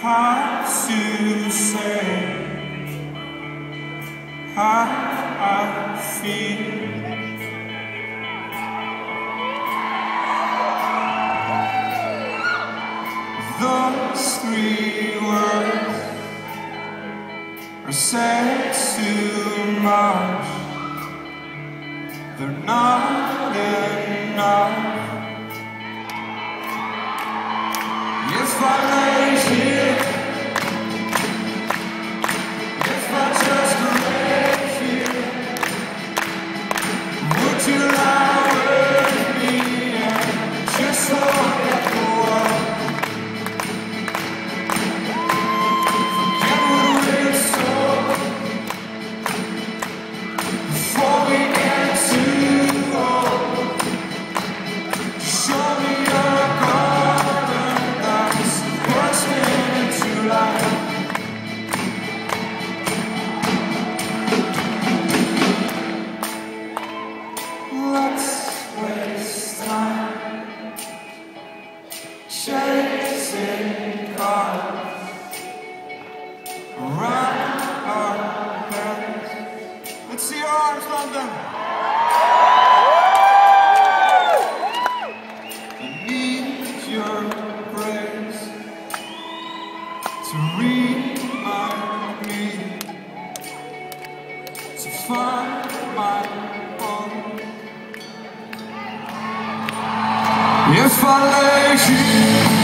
hard to say how I feel. The three words are said too much. They're not. Chasing cars around. Let's see your arms, London. Need your to 也泛泪去。